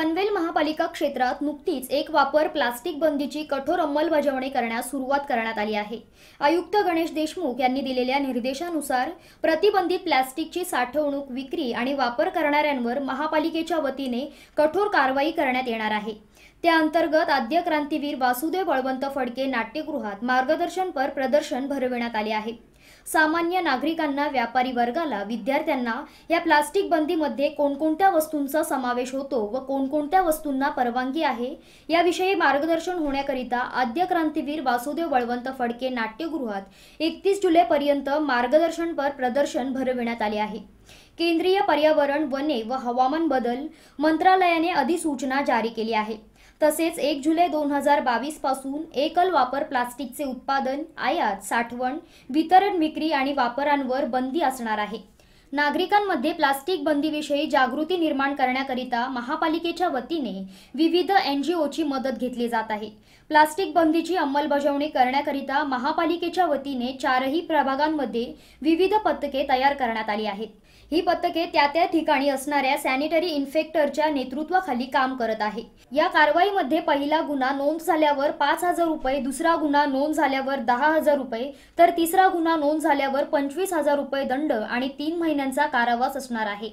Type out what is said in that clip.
पनवेल महापालिका क्षेत्रात नुकतीच एक वापर प्लास्टिक बंदीची कठोर अंमलबजावणी करण्यास सुरुवात करण्यात आली आहे. आयुक्त गणेश देशमुख यांनी दिलेल्या निर्देशानुसार प्रतिबंधित प्लास्टिकची साठवणूक विक्री आणि वापर करणाऱ्यांवर महापालिकेच्या वतीने कठोर कारवाई करण्यात येणार आहे. त्या अंतर्गत आद्य क्रांतीवीर वासुदेव बळवंत फडके नाट्यगृहात मार्गदर्शनपर प्रदर्शन भरविण्यात आले आहे. सामान्य नागरिकांना व्यापारी वर्गाला विद्यार्थ्यांना या प्लास्टिक बंदीमध्ये कोणकोणत्या वस्तूंचा समावेश होतो व कोणकोणत्या वस्तूंना परवानगी आहे याविषयी मार्गदर्शन होण्याकरिता आद्य क्रांतीवीर वासुदेव बळवंत फडके नाट्यगृहात एकतीस जुलैपर्यंत मार्गदर्शनपर प्रदर्शन भरविण्यात आले आहे. केंद्रीय पर्यावरण वने व हवामान बदल मंत्रालयाने अधिसूचना जारी केली आहे. तसेच एक जुलै दोन हजार बावीसपासून एकल वापर प्लास्टिकचे उत्पादन आयात साठवण वितरण विक्री आणि वापरांवर बंदी असणार आहे. नागरिकांमध्ये प्लास्टिक बंदीविषयी जागृती निर्माण करण्याकरिता महापालिकेच्या वतीने विविध एन जी ओची मदत घेतली जात आहे. प्लास्टिक बंदीची अंमलबजावणी करण्याकरिता महापालिकेच्या वतीने चारही प्रभागांमध्ये विविध पथके तयार करण्यात आली आहेत. ही पथके त्या त्या ठिकाणी असणाऱ्या सॅनिटरी इन्फेक्टरच्या नेतृत्वाखाली काम करत आहे. या कारवाईमध्ये पहिला गुन्हा नोंद झाल्यावर पाच हजार रुपये दुसरा गुन्हा नोंद झाल्यावर दहा हजार रुपये तर तिसरा गुन्हा नोंद झाल्यावर पंचवीस हजार रुपये दंड आणि तीन महिने महिन्यांचा कारावास असणार आहे.